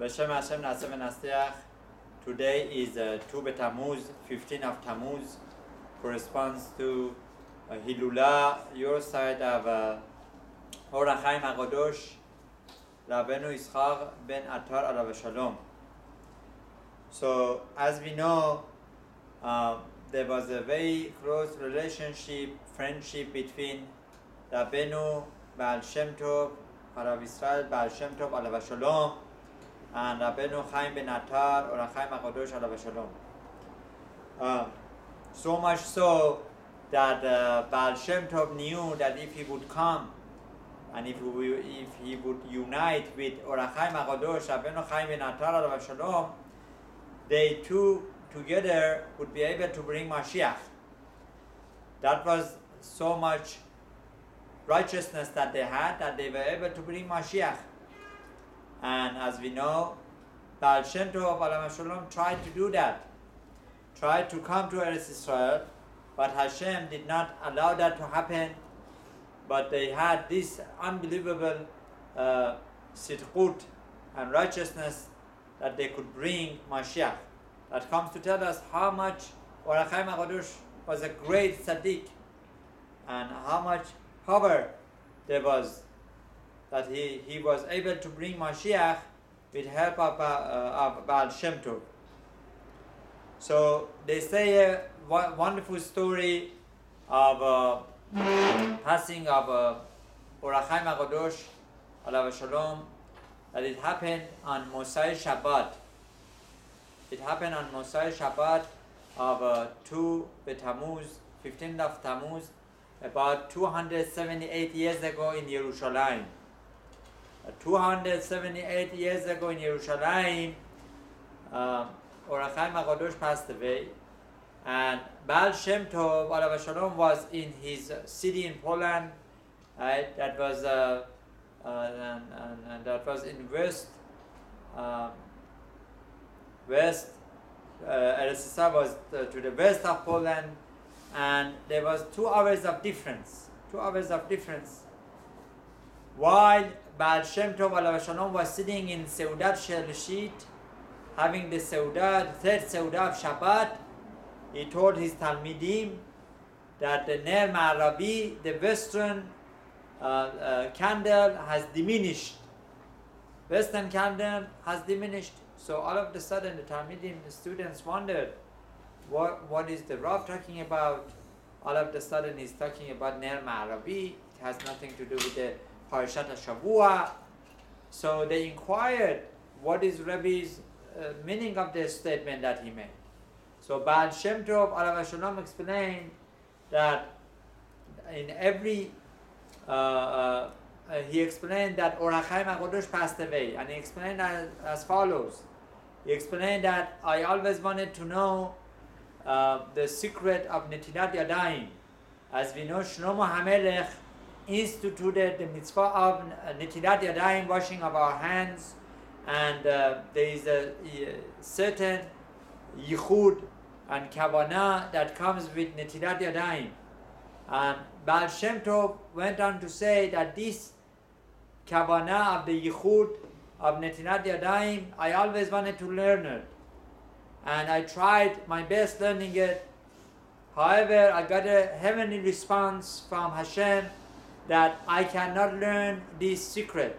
B'Shem Hashem Na'aseh V'Nasteach. Today is uh, Tu B'Tammuz, 15 of Tammuz, corresponds to uh, Hilula, yahrzeit of uh, Or HaChaim HaKadosh, Rabbeinu Yitzchak ben Atar Alav Shalom. So, as we know, um, there was a very close relationship, friendship between Rabbeinu Baal Shem Tov, Harav Israel Baal Shem Tov Alav Shalom, and Rabbeinu Chaim ben Atar or Chaim HaKadosh Alav Shalom. Uh, so much so that uh, Baal Shem Tov knew that if he would come and if he, if he would unite with Orachaim HaKadosh, Rabbeinu Chaim ben Atar Alav Shalom, they two together would be able to bring Mashiach. That was so much righteousness that they had that they were able to bring Mashiach. And as we know, Baal Shem Tov Alav Shalom tried to do that, tried to come to Eretz Israel, but Hashem did not allow that to happen. But they had this unbelievable uh, and righteousness that they could bring Mashiach. That comes to tell us how much Orachaim HaKadosh was a great tzaddik and how much power there was that he, he was able to bring Mashiach with help of, uh, of Baal Shem Tov. So they say a wonderful story of uh, passing of uh, Orachaim Alav Shalom that it happened on Mosai Shabbat. It happened on Mosai Shabbat of uh, 2 Tammuz, 15th of Tammuz, about 278 years ago in Jerusalem. 278 years ago in Jerusalem, uh, Orachaim HaKadosh passed away, and Baal Shem Tov, Alav Shalom, was in his city in Poland, right? That was, uh, uh, and, and, and, that was in west, um, west, uh, was to the west of Poland, and there was two hours of difference, two hours of difference. While Baal Shem Tov Alav Shalom was sitting in Seudat Shelishit, having the Seudat, third Seudat of Shabbat, he told his Talmidim that the Ner Ma'arabi, the western uh, uh, candle, has diminished. Western candle has diminished. So all of a sudden, the Talmidim, the students wondered, what, what is the Rav talking about? All of a sudden, he's talking about Ner Ma'arabi. It has nothing to do with the Parashat Shavua. So they inquired, what is Rabbi's uh, meaning of the statement that he made? So Baal Shem Tov Alav Shalom explained that in every, uh, uh, he explained that Orachaim HaKadosh passed away, and he explained as, as follows. He explained that I always wanted to know uh, the secret of Netilat Yadayim. As we know, Shlomo HaMelech instituted the mitzvah of Netilat Yadayim, washing of our hands, and uh, there is a, a certain yichud and kavanah that comes with Netilat Yadayim. And Baal Shem Tov went on to say that this kavanah of the yichud of Netilat Yadayim, I always wanted to learn it. And I tried my best learning it. However, I got a heavenly response from Hashem that I cannot learn this secret.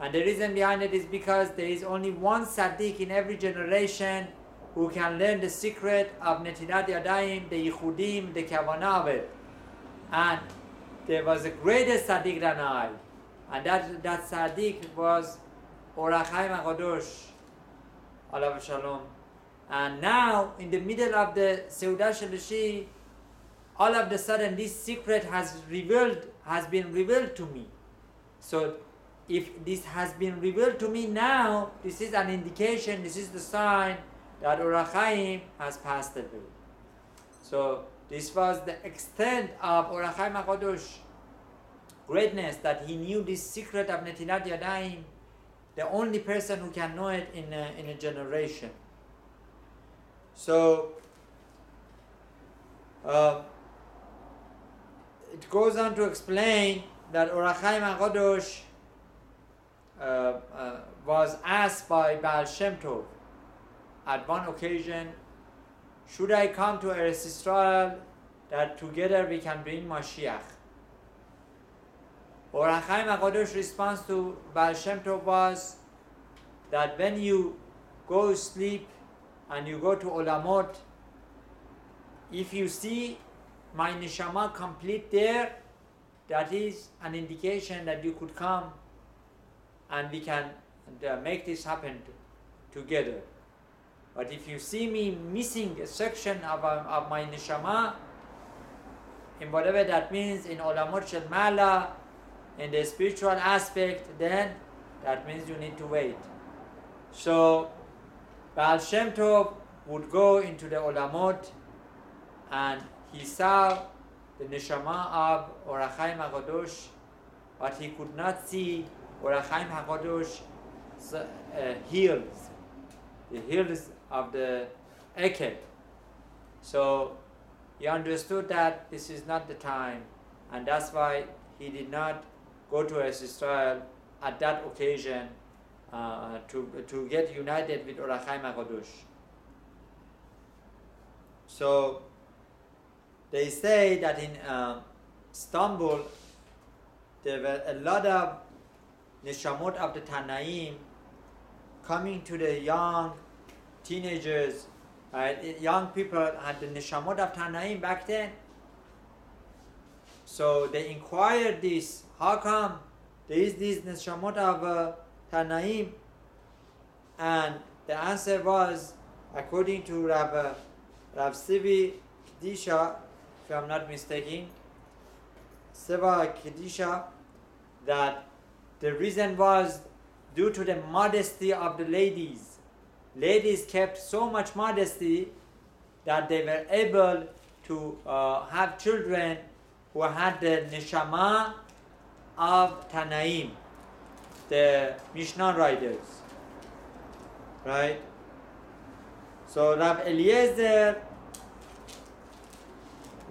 And the reason behind it is because there is only one tzaddik in every generation who can learn the secret of Netilat Yadayim, the Yichudim, the Kavanah. And there was a greater tzaddik than I. And that, that tzaddik was Orachaim HaKadosh, Alav Shalom. And now, in the middle of the Seudah Shalishi, all of a sudden this secret has revealed, has been revealed to me. So if this has been revealed to me now, this is an indication, this is the sign that Orachaim has passed away. So this was the extent of Orachaim HaKadosh greatness that he knew this secret of Netilat Yadayim, the only person who can know it in a, in a generation. So uh, it goes on to explain that Orachaim HaKadosh uh, uh, was asked by Baal Shem Tov at one occasion, should I come to Eretz Israel that together we can bring Mashiach? Or Chaim HaKadosh response to Baal Shem Tov was that when you go sleep and you go to Olamot, if you see my neshama complete there, that is an indication that you could come and we can uh, make this happen together. But if you see me missing a section of, uh, of my neshama, in whatever that means, in olamot shel mala, in the spiritual aspect, then that means you need to wait. So, Baal Shem Tov would go into the olamot and he saw the neshama of Orachaim HaKadosh, but he could not see Orachaim HaKadosh uh, heels, the heels of the Eket. So he understood that this is not the time, and that's why he did not go to Israel at that occasion uh, to, to get united with Orachaim HaKadosh. So they say that in uh, Istanbul there were a lot of neshamot of the Tanaim coming to the young teenagers, right? young people had the neshamot of Tanaim back then. So they inquired this, how come there is this neshamot of uh, Tanaim? And the answer was, according to Rabbi Rav Sivi Kedisha, if I'm not mistaken, Seva Kedisha, that the reason was due to the modesty of the ladies. Ladies kept so much modesty that they were able to uh, have children who had the neshama of Tanaim, the Mishnah writers. Right? So Rav Eliezer,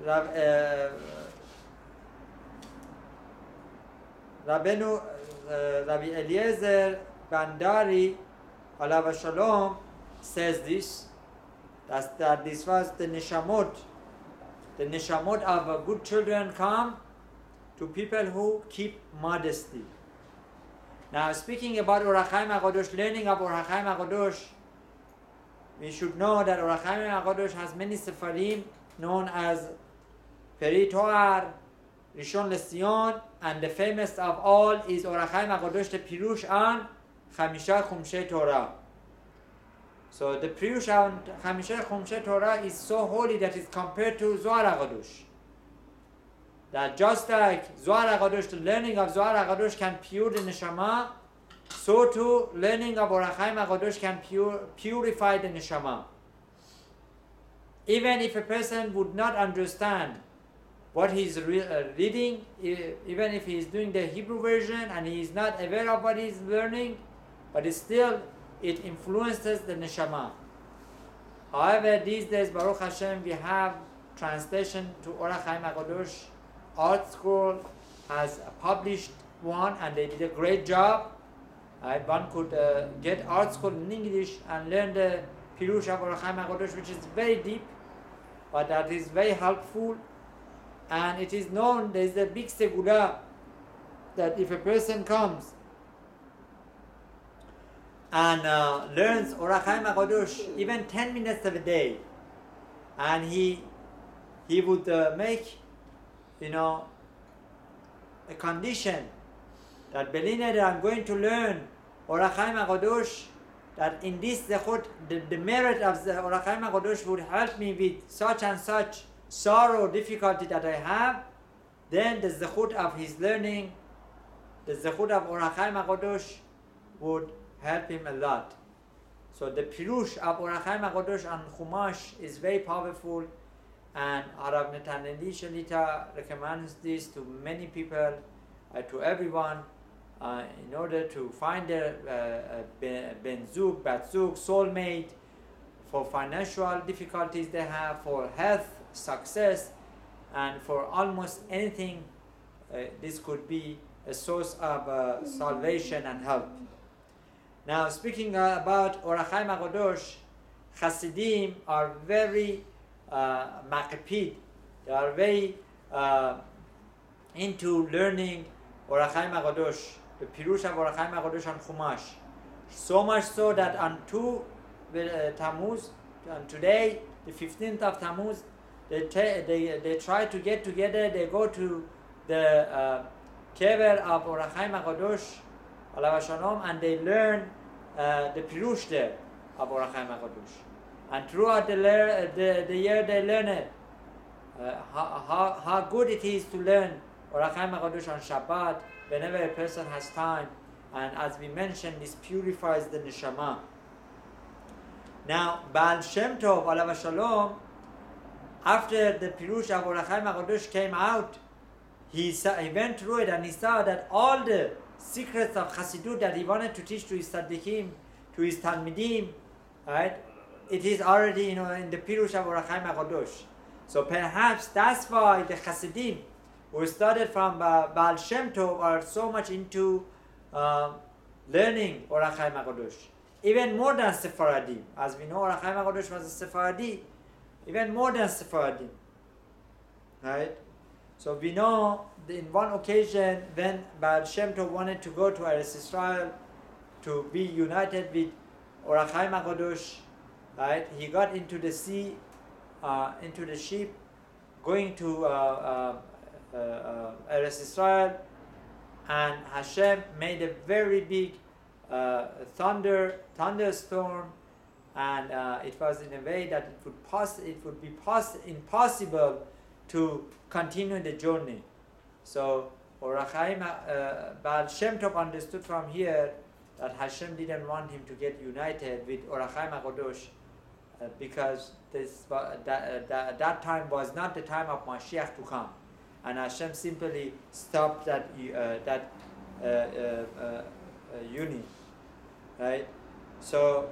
Rav, uh, Rabbeinu, uh, Rabbi Eliezer Bandari, Alav Shalom, says this, that, that this was the nishamot, the nishamot of good children come to people who keep modesty. Now, speaking about Orachaim HaKadosh, learning of Orachaim HaKadosh, we should know that Orachaim HaKadosh has many sefarim known as Peri Toar, Rishon LeZion, and the famous of all is Orachaim HaKadosh, the Pirush on Chamisha Chumshe Torah. So the Pirush on Chamisha Chumshe Torah is so holy that it's compared to Zohar HaKadosh. That just like Zohar HaKadosh, the learning of Zohar HaKadosh can pure the neshama, so too learning of Orachaim HaKadosh can pure, purify the neshama. Even if a person would not understand what he's re- uh, reading, even if he's doing the Hebrew version and he is not aware of what he's learning, but still it influences the neshama. However, these days, Baruch Hashem, we have translation to Orach Chaim HaKadosh. ArtScroll has published one and they did a great job. Right? One could uh, get ArtScroll in English and learn the Pirush of Orach HaKadosh, which is very deep, but that is very helpful and it is known there is a big segula that if a person comes and uh, learns Orachaim HaKadosh even 10 minutes of a day and he he would uh, make you know a condition that Belina that I'm going to learn Orachaim HaKadosh that in this the, the merit of the Orachaim HaKadosh would help me with such and such sorrow, difficulty that I have, then the zechut of his learning, the zechut of Orachaim HaKadosh would help him a lot. So the pirush of Orachaim HaKadosh on Chumash is very powerful and Arab Netaneli Shalita recommends this to many people, uh, to everyone, uh, in order to find their uh, ben zug, bat zug, soulmate, for financial difficulties they have, for health success, and for almost anything, uh, this could be a source of uh, salvation and help. Now, speaking about Orachaim HaKadosh, Hasidim are very uh. They are very uh, into learning Orachaim HaKadosh, the Pirush of Orachaim HaKadosh on Chumash. So much so that on two uh, Tammuz, on today, the 15th of Tammuz, they, they, they try to get together, they go to the uh, kever of Orachaim HaKadosh, alav shalom, and they learn uh, the Pirush there of Orachaim HaKadosh. And throughout the, lear- the, the year they learn it. Uh, how, how, how good it is to learn Orachaim HaKadosh on Shabbat whenever a person has time. And as we mentioned, this purifies the neshama. Now, Baal Shem Tov, alav shalom, after the Pirush of Orachaim HaKadosh came out, he, saw, he went through it and he saw that all the secrets of Chassidut that he wanted to teach to his tzaddikim, to his talmidim, right? It is already you know in the Pirush of Orachaim HaKadosh. So perhaps that's why the Chassidim, who started from uh, Baal Shem Tov, are so much into um, learning Orachaim HaKadosh. Even more than Sephardim. As we know, Orachaim HaKadosh was a Sephardi. Even more than Sephardim. Right? So we know in one occasion when Baal Shem Tov wanted to go to Eretz Israel to be united with Orachaim HaKadosh, right? He got into the sea, uh, into the ship, going to uh, uh, uh, uh, Eretz Israel, and Hashem made a very big uh, thunder, thunderstorm, and uh, it was in a way that it would pos- it would be pos- impossible to continue the journey. So Orachaim, uh, Baal Shem Tov understood from here that Hashem didn't want him to get united with Orachaim HaKadosh uh, because this, wa- that, uh, that, that time was not the time of Mashiach to come. And Hashem simply stopped that, uh, that uh, uh, uh, uh, union. Right? So,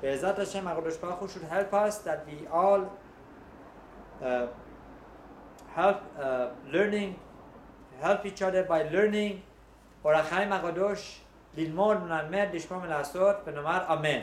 Be'ezat Hashem HaKadosh Baruch Hu should help us that we all uh, help uh, learning, help each other by learning אור החיים הקדוש, ללמוד, ללמד, לשמוע ולעשות, ונאמר אמן.